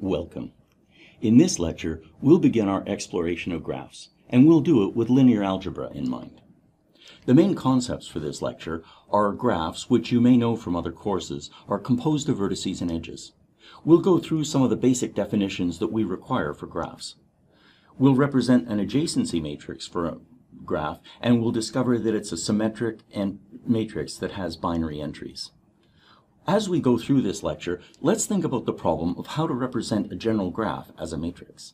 Welcome. In this lecture, we'll begin our exploration of graphs, and we'll do it with linear algebra in mind. The main concepts for this lecture are graphs, which you may know from other courses, are composed of vertices and edges. We'll go through some of the basic definitions that we require for graphs. We'll represent an adjacency matrix for a graph, and we'll discover that it's a symmetric and matrix that has binary entries. As we go through this lecture, let's think about the problem of how to represent a general graph as a matrix.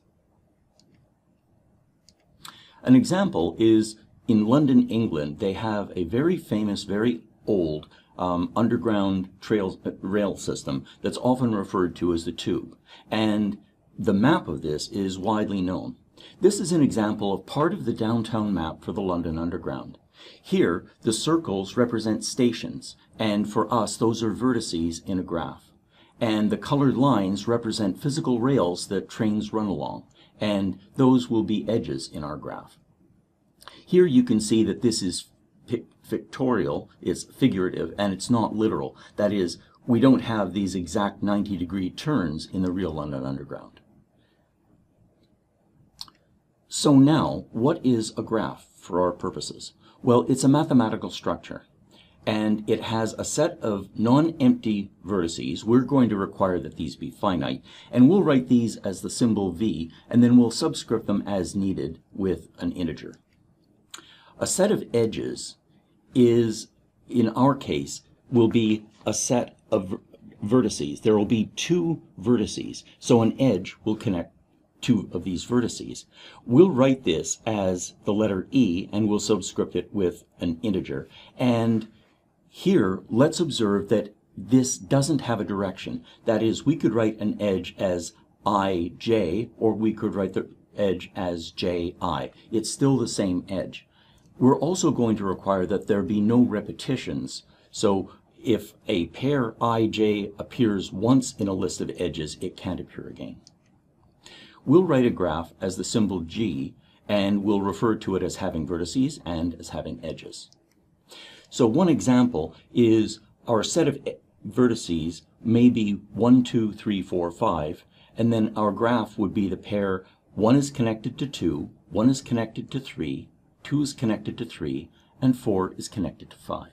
An example is in London, England, they have a very famous, very old um, underground rail system that's often referred to as the tube. And the map of this is widely known. This is an example of part of the downtown map for the London Underground. Here, the circles represent stations, and for us, those are vertices in a graph. And the colored lines represent physical rails that trains run along, and those will be edges in our graph. Here you can see that this is pictorial, it's figurative, and it's not literal. That is, we don't have these exact 90 degree turns in the real London Underground. So now, what is a graph for our purposes? Well, it's a mathematical structure and it has a set of non-empty vertices. We're going to require that these be finite, and we'll write these as the symbol v, and then we'll subscript them as needed with an integer. A set of edges is, in our case, will be a set of vertices. There will be two vertices, so an edge will connect two of these vertices. We'll write this as the letter E and we'll subscript it with an integer. And here, let's observe that this doesn't have a direction. That is, we could write an edge as ij, or we could write the edge as ji. It's still the same edge. We're also going to require that there be no repetitions. So if a pair ij appears once in a list of edges, it can't appear again. We'll write a graph as the symbol G, and we'll refer to it as having vertices and as having edges. So one example is our set of vertices may be 1, 2, 3, 4, 5, and then our graph would be the pair 1 is connected to 2, 1 is connected to 3, 2 is connected to 3, and 4 is connected to 5.